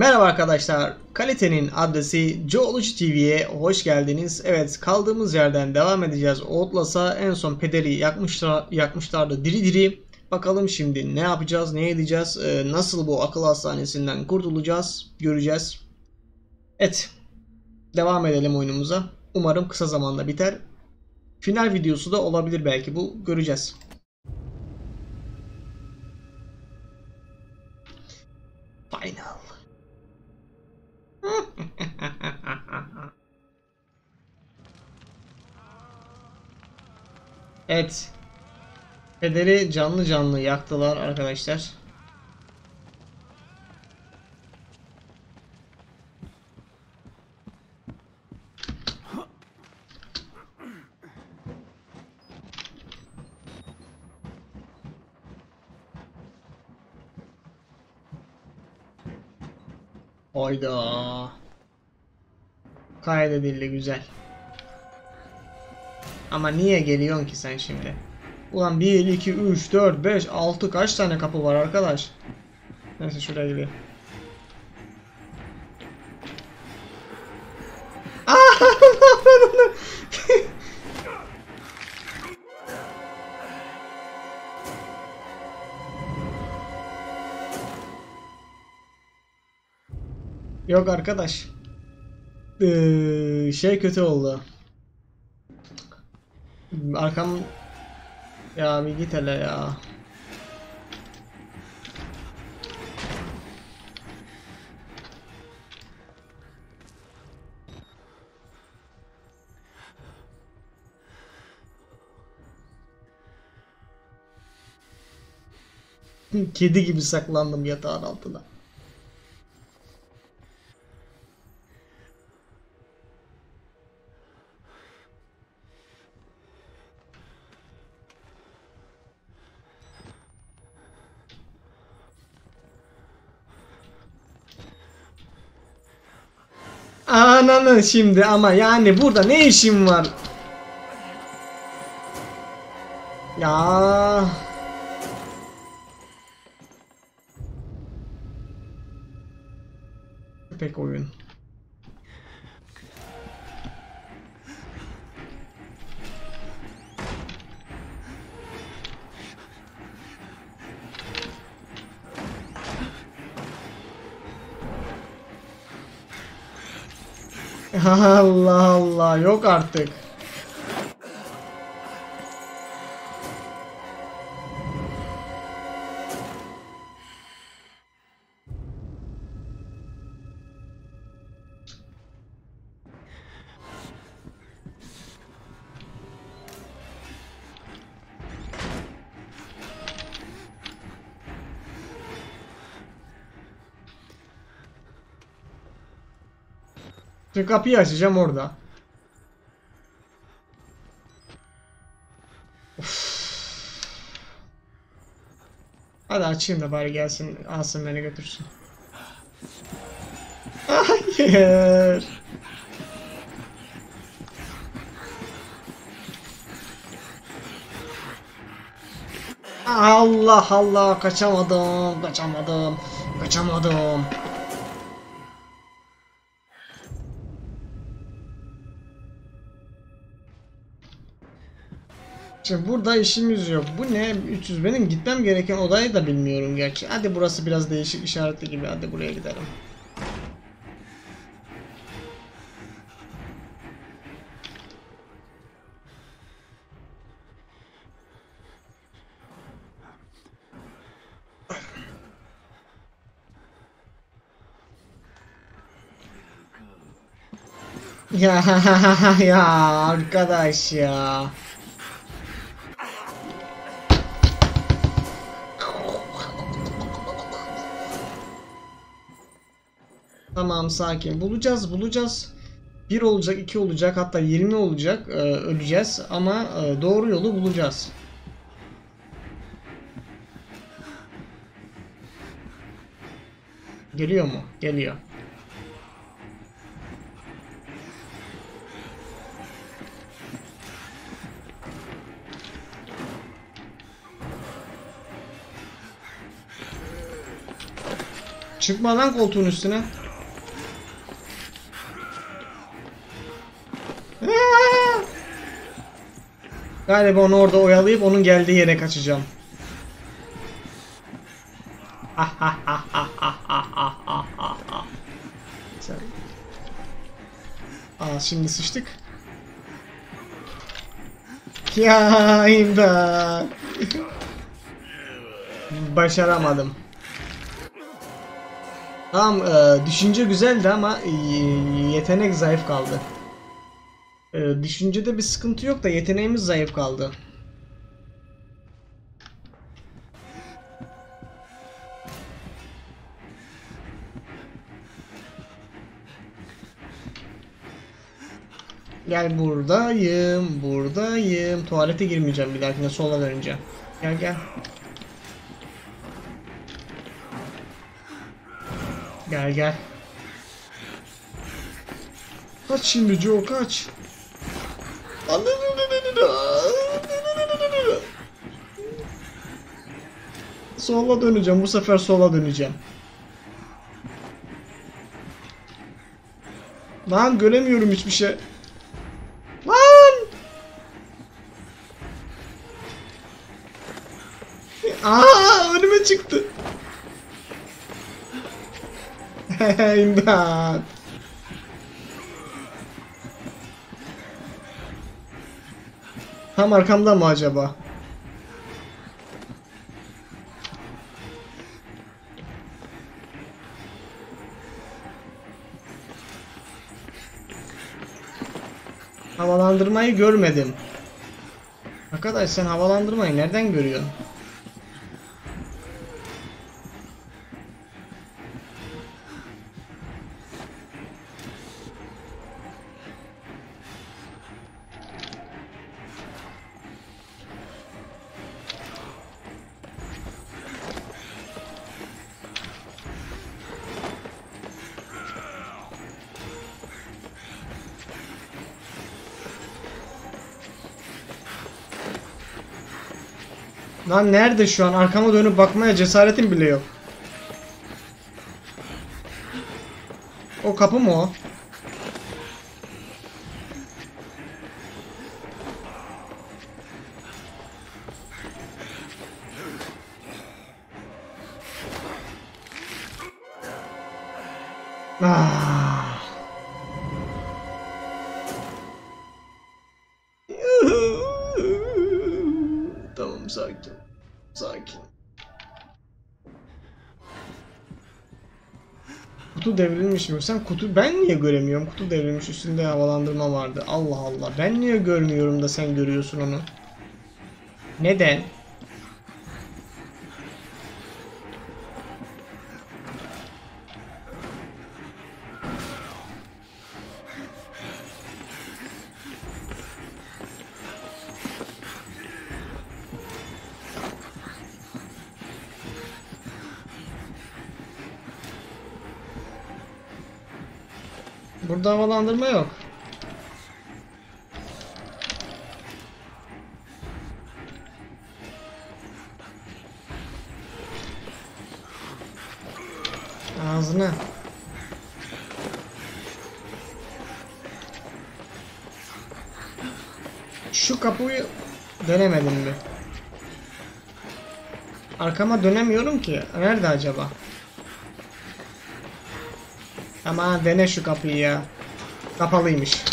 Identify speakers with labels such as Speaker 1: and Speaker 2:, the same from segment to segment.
Speaker 1: Merhaba arkadaşlar. Kalitenin adresi Geology TV'ye hoş geldiniz. Evet kaldığımız yerden devam edeceğiz. Outlast'a en son pederi yakmışlar, yakmışlardı diri diri. Bakalım şimdi ne yapacağız, ne edeceğiz, e, nasıl bu akıl hastanesinden kurtulacağız göreceğiz. Evet devam edelim oyunumuza. Umarım kısa zamanda biter. Final videosu da olabilir belki bu göreceğiz. Final. Evet. Pederi canlı canlı yaktılar arkadaşlar. Hayda. Kaydedildi güzel. Ama niye geliyorsun ki sen şimdi? Ulan 1, 2, 3, 4, 5, 6 kaç tane kapı var arkadaş? Neyse şuraya gidelim. Yok arkadaş. Ee, şey kötü oldu. Arkam ya bir git hele ya. Kedi gibi saklandım yatağın altına. Ananı şimdi ama yani burada ne işim var? Yok artık. Kapıyı açacağım orada. Hadi açayım da bari gelsin alsın beni götürsün. Hayır. Allah Allah kaçamadım kaçamadım kaçamadım. Şimdi burada işimiz yok. Bu ne? 300 benim gitmem gereken odayı da bilmiyorum gerçi. Hadi burası biraz değişik işaretli gibi. Hadi buraya gidelim. Ya ya arkadaş ya. Tamam sakin. Bulacağız bulacağız. 1 olacak 2 olacak hatta 20 olacak ee, öleceğiz ama e, doğru yolu bulacağız. Geliyor mu? Geliyor. Çıkma lan koltuğun üstüne. Galiba onu orada oyalayıp onun geldiği yere kaçacağım. Aa şimdi sıçtık. Ya imdat. Başaramadım. Tamam e, düşünce güzeldi ama e, yetenek zayıf kaldı. E, düşüncede bir sıkıntı yok da yeteneğimiz zayıf kaldı. Gel buradayım, buradayım. Tuvalete girmeyeceğim bir dahakine sola döneceğim. Gel gel. Gel gel. Kaç şimdi Joe kaç. Sola döneceğim. Bu sefer sola döneceğim. Lan göremiyorum hiçbir şey. Lan! Aa önüme çıktı. İmdat. Tam arkamda mı acaba? Havalandırmayı görmedim. Arkadaş sen havalandırmayı nereden görüyorsun? Lan nerede şu an? Arkama dönüp bakmaya cesaretim bile yok. O kapı mı o? Ah. Devrilmiş mi? Sen kutu ben niye göremiyorum? Kutu devrilmiş üstünde havalandırma vardı. Allah Allah. Ben niye görmüyorum da sen görüyorsun onu? Neden? Burada havalandırma yok. Ağzına. Şu kapıyı dönemedim mi? Arkama dönemiyorum ki. Nerede acaba? Ama dene şu kapıyı ya. Kapalıymış.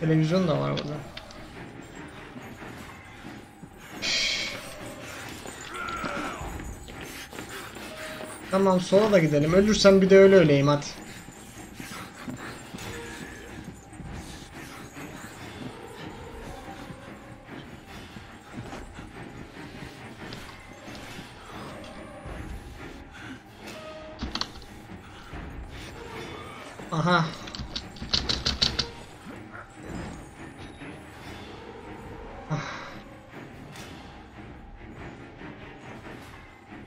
Speaker 1: Televizyon da var burada. Tamam sola da gidelim. Ölürsem bir de öyle öleyim hadi. Aha.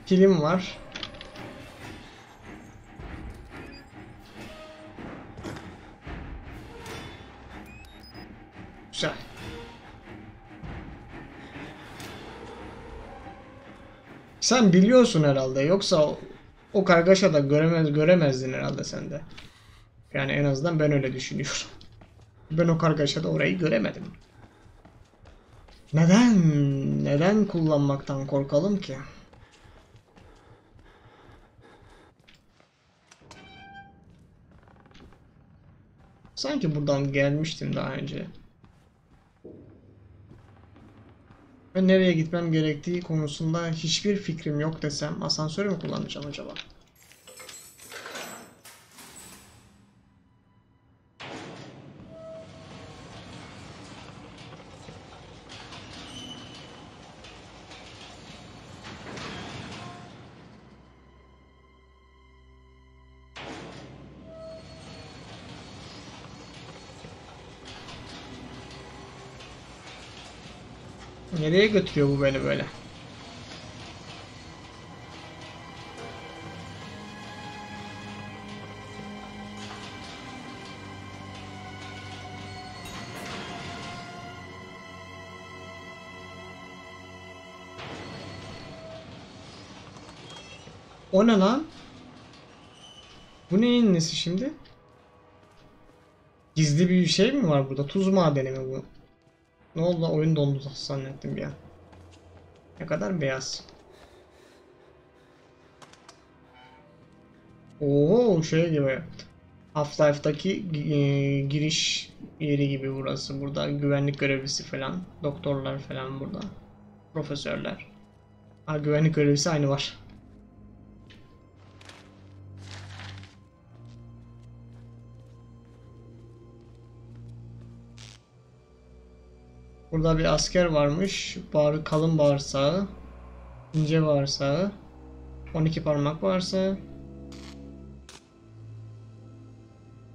Speaker 1: Kilim var. Güzel. Sen biliyorsun herhalde. Yoksa o, o kargaşada göremez, göremezdin herhalde sen de. Yani en azından ben öyle düşünüyorum. Ben o kargaşada orayı göremedim. Neden? Neden kullanmaktan korkalım ki? Sanki buradan gelmiştim daha önce. Nereye gitmem gerektiği konusunda hiçbir fikrim yok desem asansörü mü kullanacağım acaba? Nereye götürüyor bu beni böyle? O ne lan? Bu neyin nesi şimdi? Gizli bir şey mi var burada? Tuz madeni mi bu? Ne oldu? lan? Oyun dondu zannettim bir an. Ne kadar beyaz. Oo şey gibi. Half-Life'daki e, giriş yeri gibi burası. Burada güvenlik görevlisi falan. Doktorlar falan burada. Profesörler. Ha güvenlik görevlisi aynı var. Burada bir asker varmış. Bağır, kalın bağırsağı. ince bağırsağı. 12 parmak bağırsağı.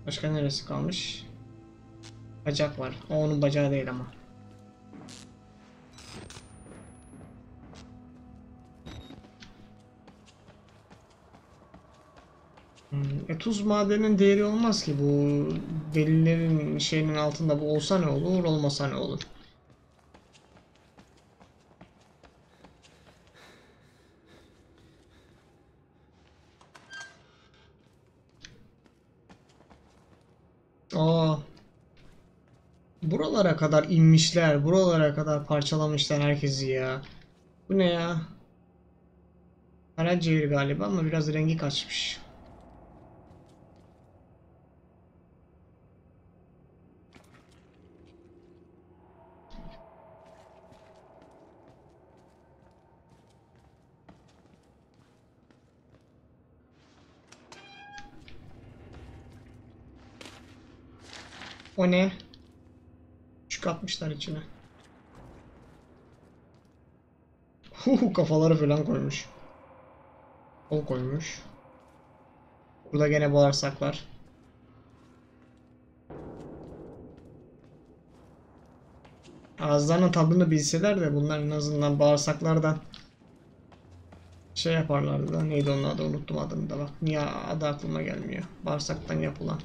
Speaker 1: Başka neresi kalmış? Bacak var. O onun bacağı değil ama. Hmm, E tuz madenin değeri olmaz ki bu delilerin şeyinin altında bu olsa ne olur olmasa ne olur. Aa. Buralara kadar inmişler. Buralara kadar parçalamışlar herkesi ya. Bu ne ya? Karaciğer galiba ama biraz rengi kaçmış. O ne? Küçük içine. Huhu kafaları falan koymuş. Kol koymuş. Burada gene bağırsaklar. Ağızlarının tadını bilseler de bunlar en azından bağırsaklardan şey yaparlardı da neydi onun adı unuttum adını da bak niye adı aklıma gelmiyor. Bağırsaktan yapılan.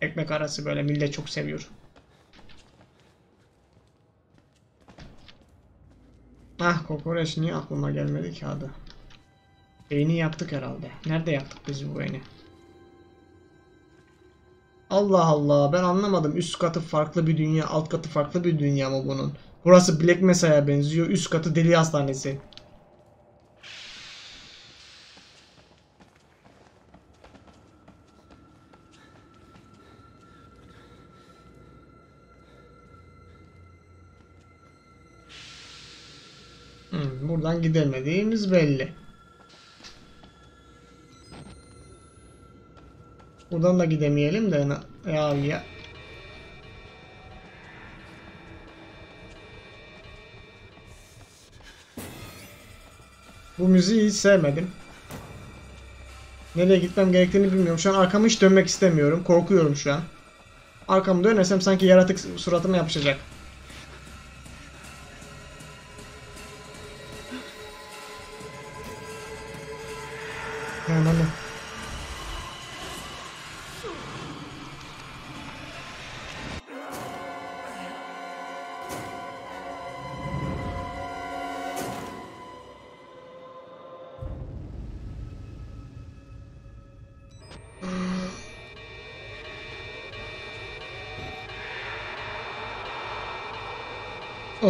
Speaker 1: Ekmek arası böyle millet çok seviyor. Ah kokoreç niye aklıma gelmedi ki adı? Beyni yaktık herhalde. Nerede yaktık biz bu beyni? Allah Allah ben anlamadım. Üst katı farklı bir dünya, alt katı farklı bir dünya mı bunun? Burası Black Mesa'ya benziyor. Üst katı deli hastanesi. Hmm, buradan gidemediğimiz belli. Buradan da gidemeyelim de ya ya. Bu müziği hiç sevmedim. Nereye gitmem gerektiğini bilmiyorum. Şu an arkamı hiç dönmek istemiyorum. Korkuyorum şu an. Arkamı dönersem sanki yaratık suratıma yapışacak.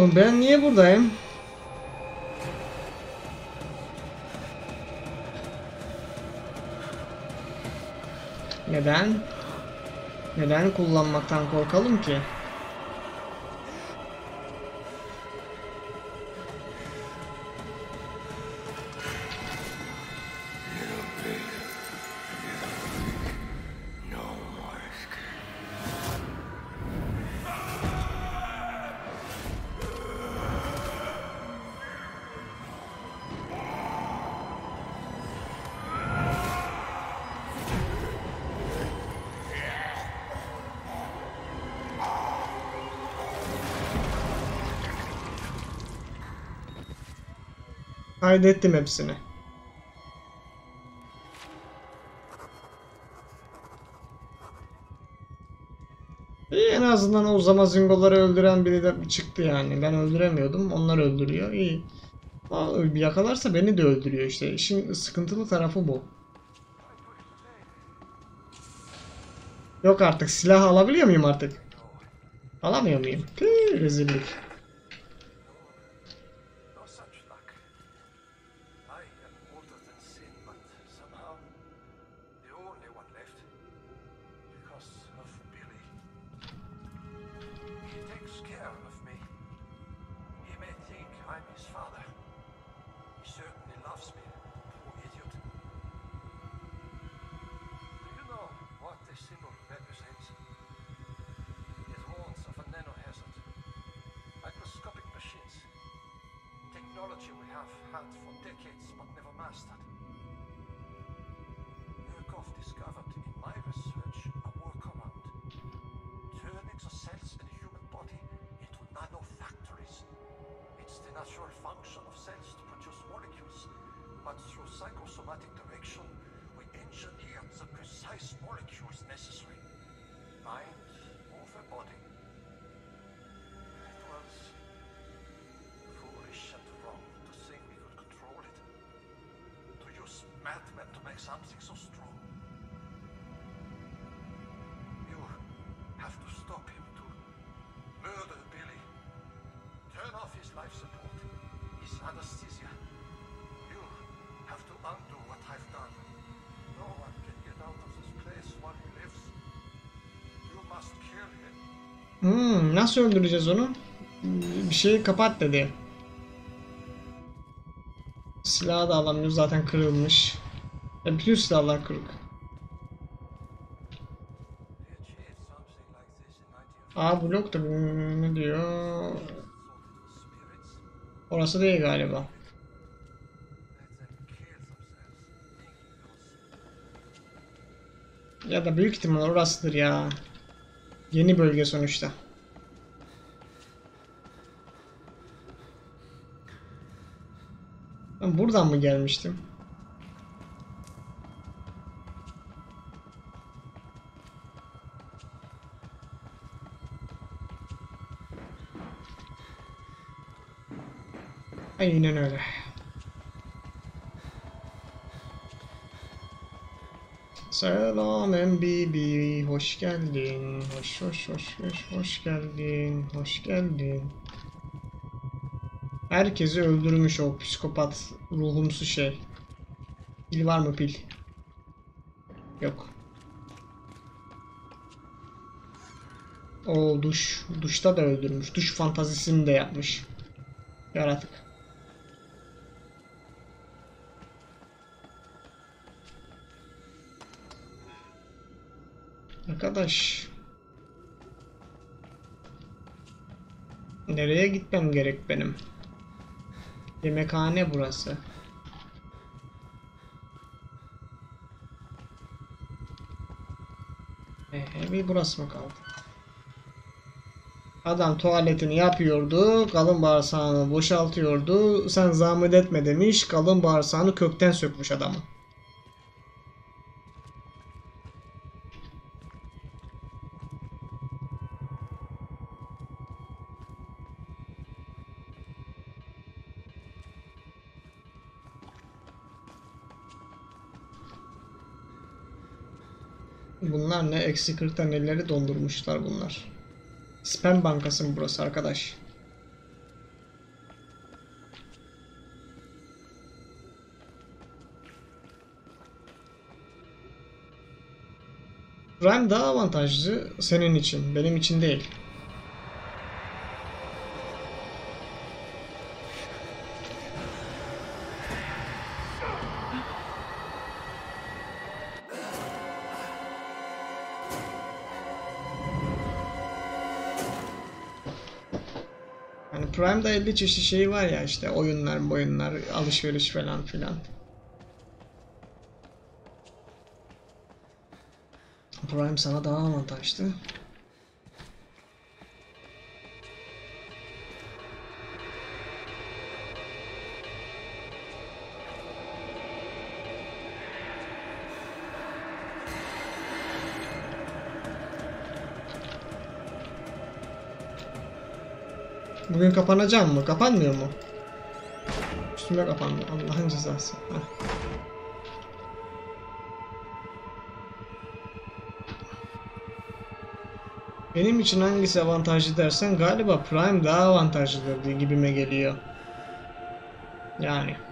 Speaker 1: Oğlum ben niye buradayım? Neden? Neden kullanmaktan korkalım ki? Kaydettim hepsini. İyi en azından o zamazingoları öldüren biri de çıktı yani. Ben öldüremiyordum. Onlar öldürüyor. İyi. Ama yakalarsa beni de öldürüyor işte. İşin sıkıntılı tarafı bu. Yok artık. Silah alabiliyor muyum artık? Alamıyor muyum? Tüh, rezillik.
Speaker 2: Technology we have had for decades but never mastered. Murkoff discovered in my research a workaround. Turning the cells in the human body into nanofactories. It's the natural function of cells to produce molecules, but through psychosomatic make something so strong. You have to stop him to murder Billy. Turn off his life support, his anesthesia. You have to undo what I've done. No one can get out of this place while he lives. You must kill him.
Speaker 1: Hmm, nasıl öldüreceğiz onu? Bir şeyi kapat dedi. Silahı da alamıyor zaten kırılmış. E, bütün silahlar kırık.
Speaker 2: They achieved something like this in 1950.
Speaker 1: Aa blok da ne diyor? Orası değil galiba. Ya da büyük ihtimal orasıdır ya. Yeni bölge sonuçta. Ben buradan mı gelmiştim? Aynen öyle. Selam MBB, hoş geldin. Hoş hoş hoş hoş hoş geldin. Hoş geldin. Herkesi öldürmüş o psikopat ruhumsu şey. Pil var mı pil? Yok. O duş. Duşta da öldürmüş. Duş fantazisini de yapmış. Yaratık. Arkadaş. Nereye gitmem gerek benim? Yemekhane burası. Ee, bir burası mı kaldı? Adam tuvaletini yapıyordu, kalın bağırsağını boşaltıyordu. Sen zahmet etme demiş, kalın bağırsağını kökten sökmüş adamın. Bunlar ne? Eksi 40 taneleri dondurmuşlar bunlar. Spam bankası mı burası arkadaş? Prime daha avantajlı senin için, benim için değil. Prime'da 50 çeşit şey var ya işte oyunlar, oyunlar, alışveriş falan filan. Prime sana daha avantajlı. Bugün kapanacağım mı? Kapanmıyor mu? Üstüme kapandı. Allah'ın cezası. Heh. Benim için hangisi avantajlı dersen galiba Prime daha avantajlıdır diye gibime geliyor. Yani.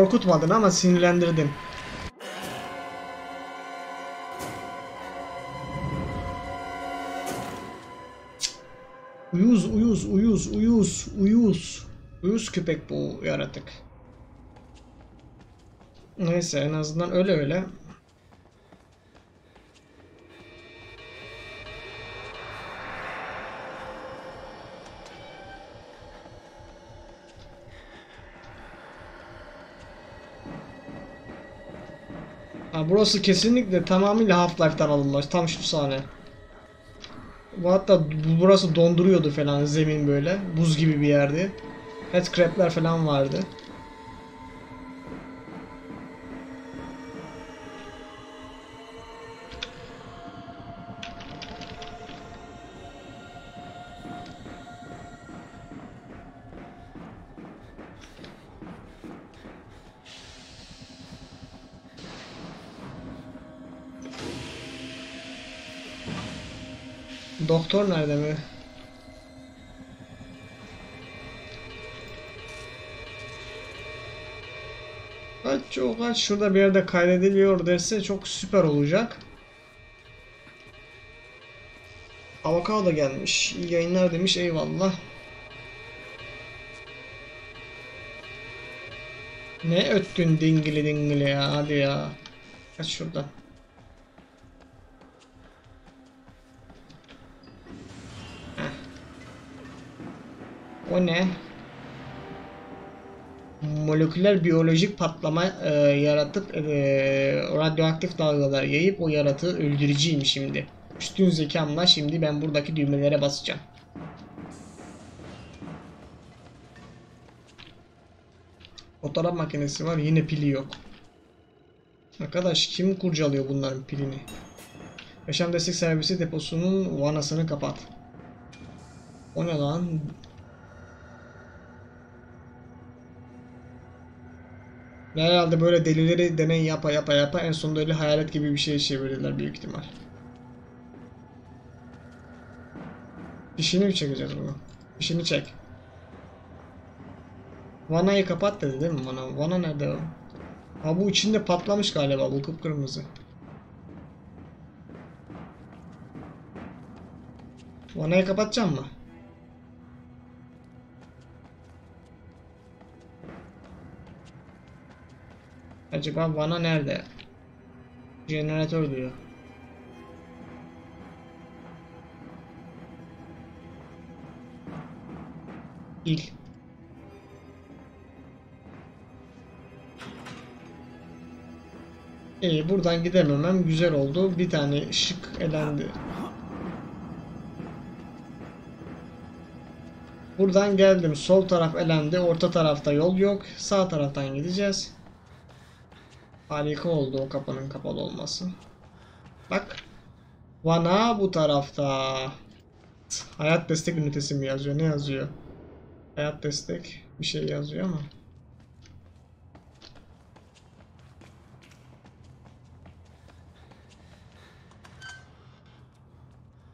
Speaker 1: Korkutmadın ama sinirlendirdin. Uyuz, uyuz, uyuz, uyuz, uyuz. Uyuz köpek bu yaratık. Neyse en azından öyle öyle. Burası kesinlikle tamamıyla Half-Life'dan alınmış. Tam şu sahne. Hatta bu- burası donduruyordu falan zemin böyle. Buz gibi bir yerdi. Headcrab'ler falan vardı. Doktor nerede mi? Kaç çok kaç şurada bir yerde kaydediliyor derse çok süper olacak. Avokado gelmiş. İyi yayınlar demiş. Eyvallah. Ne öttün dingili dingili ya. Hadi ya. Kaç şuradan. O ne? Moleküler biyolojik patlama e, yaratıp e, radyoaktif dalgalar yayıp o yaratığı öldüreceğim şimdi. Üstün zekamla şimdi ben buradaki düğmelere basacağım. Fotoğraf makinesi var yine pili yok. Arkadaş kim kurcalıyor bunların pilini? Yaşam destek servisi deposunun vanasını kapat. O ne lan? Ve Herhalde böyle delileri deney yapa yapa yapa en sonunda öyle hayalet gibi bir şey çevirdiler büyük ihtimal. Fişini mi çekeceğiz bunu? Fişini çek. Vanayı kapat dedi değil mi bana? Vana nerede o? Ha bu içinde patlamış galiba bu kıpkırmızı. Vanayı kapatacağım mı? Acaba vana nerede? Jeneratör diyor. İl. İyi buradan gidememem güzel oldu. Bir tane şık elendi. Buradan geldim. Sol taraf elendi. Orta tarafta yol yok. Sağ taraftan gideceğiz. Harika oldu o kapının kapalı olması. Bak. Vana bu tarafta. Hayat destek ünitesi mi yazıyor? Ne yazıyor? Hayat destek bir şey yazıyor ama.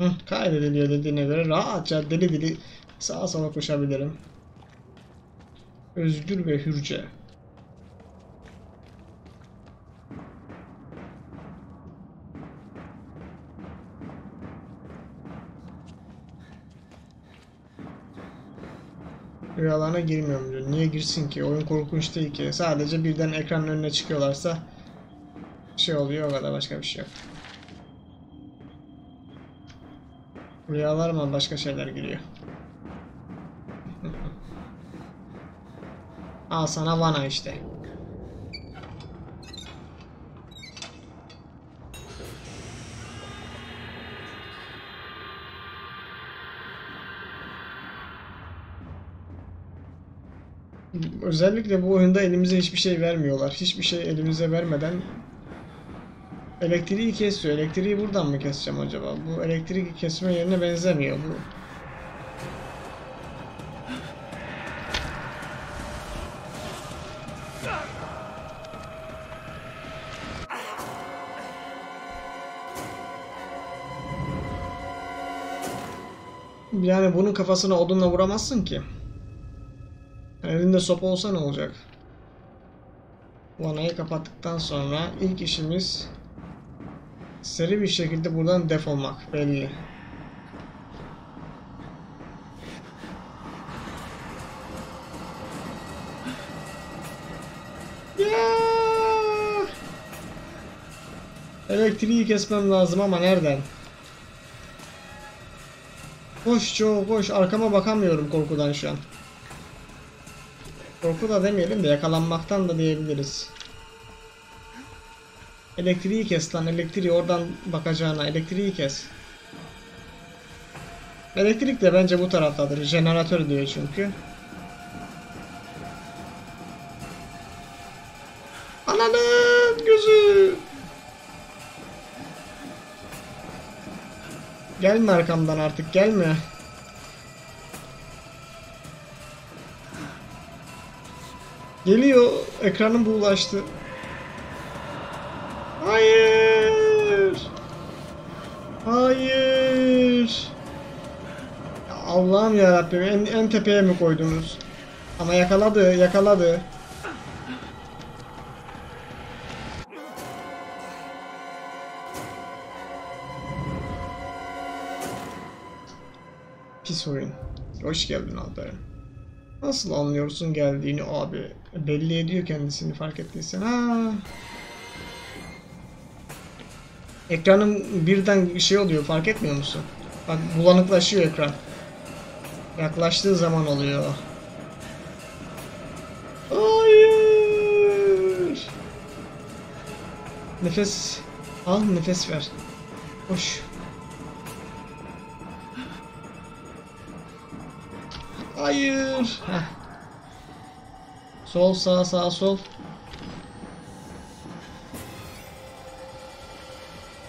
Speaker 1: Hı, kaydediliyor dediğine göre rahatça deli deli sağa sola koşabilirim. Özgür ve hürce. Rüyalarına girmiyorum diyor. Niye girsin ki? Oyun korkunç değil ki. Sadece birden ekranın önüne çıkıyorlarsa şey oluyor o kadar başka bir şey yok. Rüyalar mı başka şeyler giriyor. Al sana vana işte. Özellikle bu oyunda elimize hiçbir şey vermiyorlar. Hiçbir şey elimize vermeden elektriği kesiyor. Elektriği buradan mı keseceğim acaba? Bu elektrik kesme yerine benzemiyor bu. Yani bunun kafasına odunla vuramazsın ki. Elinde sopa olsa ne olacak? Vanayı kapattıktan sonra ilk işimiz seri bir şekilde buradan defolmak belli. Elektriği kesmem lazım ama nereden? Koş Joe koş arkama bakamıyorum korkudan şu an. Korku da demeyelim de yakalanmaktan da diyebiliriz. Elektriği kes lan elektriği oradan bakacağına elektriği kes. Elektrik de bence bu taraftadır. Jeneratör diyor çünkü. Ananın gözü. Gelme arkamdan artık gelme. Geliyor. Ekranım buğulaştı. Hayır. Hayır. Allah'ım ya Rabbim en, en tepeye mi koydunuz? Ama yakaladı, yakaladı. Pis oyun. Hoş geldin Alperen. Nasıl anlıyorsun geldiğini abi? Belli ediyor kendisini fark ettiysen. Ha. Ekranın birden şey oluyor fark etmiyor musun? Bak bulanıklaşıyor ekran. Yaklaştığı zaman oluyor. Hayır. Nefes al nefes ver. Koş. Hayır. Heh. Sol sağ sağ sol.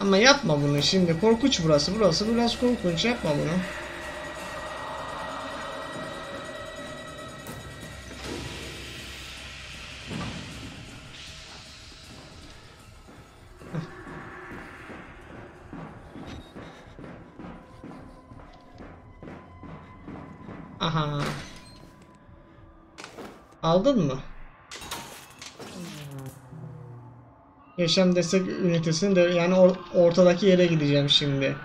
Speaker 1: Ama yapma bunu şimdi. Korkunç burası. Burası biraz korkunç. Yapma bunu. Aldın mı? Yaşam destek ünitesini de yani or- ortadaki yere gideceğim şimdi.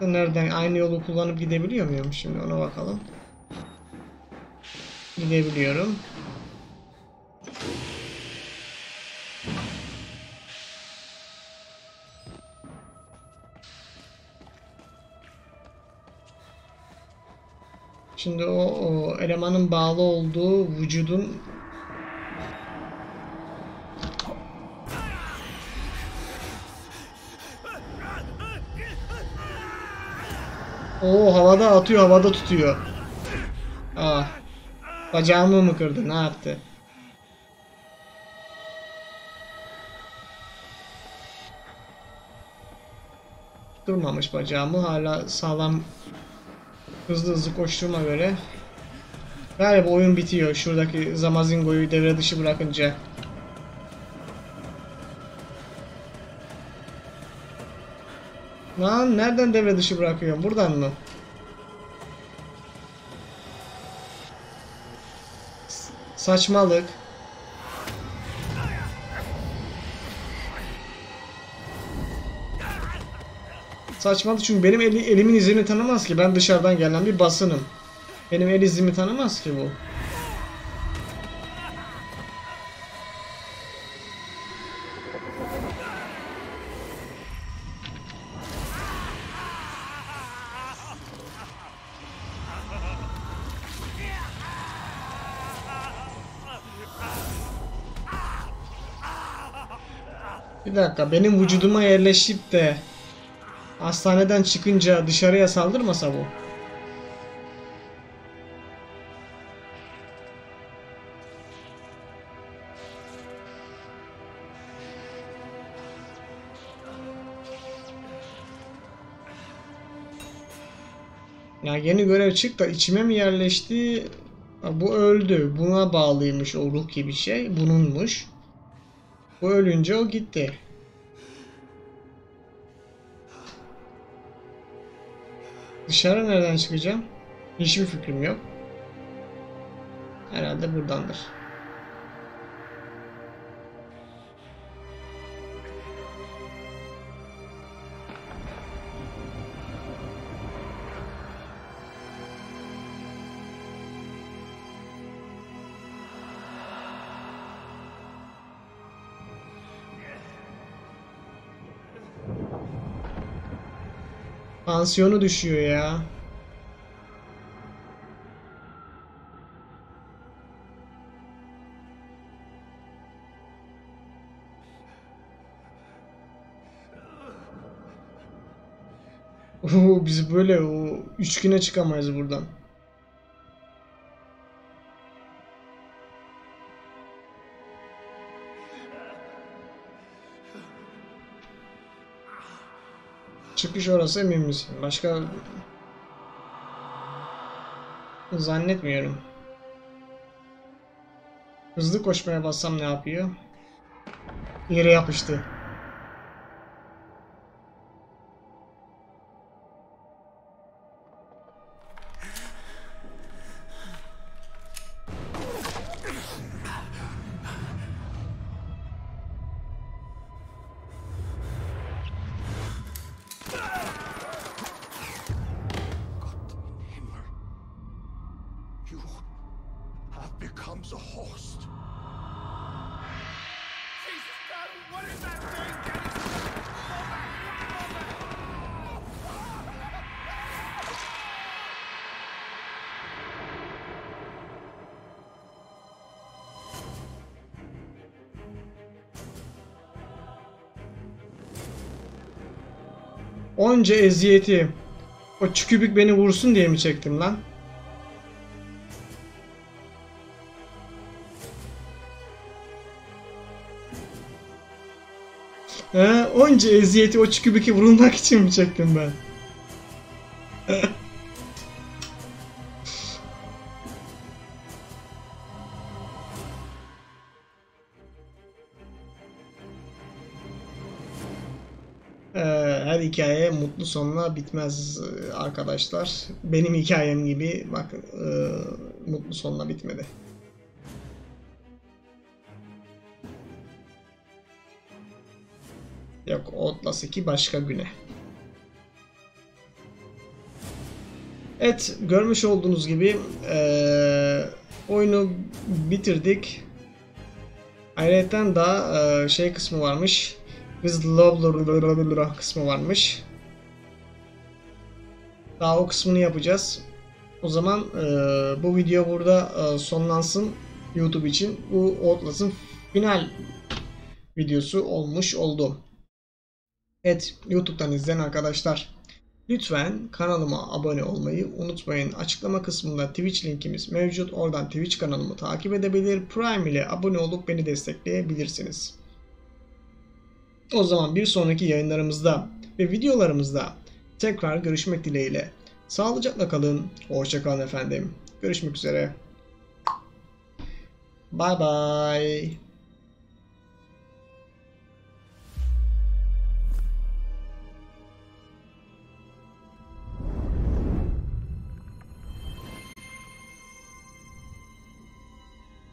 Speaker 1: Nereden aynı yolu kullanıp gidebiliyor muyum şimdi ona bakalım. Gidebiliyorum. Şimdi o, o elemanın bağlı olduğu vücudun Oo havada atıyor, havada tutuyor. Aa. Bacağımı mı kırdı? Ne yaptı? Durmamış bacağımı. Hala sağlam hızlı hızlı koştuğuma göre. Galiba oyun bitiyor. Şuradaki Zamazingo'yu devre dışı bırakınca. Lan nereden devre dışı bırakıyorum? Buradan mı? Saçmalık. Saçmalık çünkü benim eli, elimin izini tanımaz ki. Ben dışarıdan gelen bir basınım. Benim el izimi tanımaz ki bu. Bir dakika benim vücuduma yerleşip de hastaneden çıkınca dışarıya saldırmasa bu. Ya yeni görev çıktı içime mi yerleşti? Bu öldü. Buna bağlıymış o ruh gibi şey. Bununmuş. Bu ölünce o gitti. Dışarı nereden çıkacağım? Hiçbir fikrim yok. Herhalde buradandır. Tansiyonu düşüyor ya. Oo, biz böyle o üç güne çıkamayız buradan. Çıkış orası emin misin? Başka zannetmiyorum. Hızlı koşmaya bassam ne yapıyor? Yere yapıştı. Onca eziyeti o çükübük beni vursun diye mi çektim lan? He, onca eziyeti o çükübüke vurulmak için mi çektim ben? Mutlu sonla bitmez e, arkadaşlar. Benim hikayem gibi bak e, mutlu sonla bitmedi. Yok Outlast 2 başka güne. Evet görmüş olduğunuz gibi e, oyunu bitirdik. Ayrıca da e, şey kısmı varmış. Biz love kısmı varmış. Daha o kısmını yapacağız. O zaman e, bu video burada e, sonlansın YouTube için. Bu Outlast'ın final videosu olmuş oldu. Evet YouTube'dan izleyen arkadaşlar. Lütfen kanalıma abone olmayı unutmayın. Açıklama kısmında Twitch linkimiz mevcut. Oradan Twitch kanalımı takip edebilir. Prime ile abone olup beni destekleyebilirsiniz. O zaman bir sonraki yayınlarımızda ve videolarımızda tekrar görüşmek dileğiyle. Sağlıcakla kalın. Hoşçakalın efendim. Görüşmek üzere. Bye bye.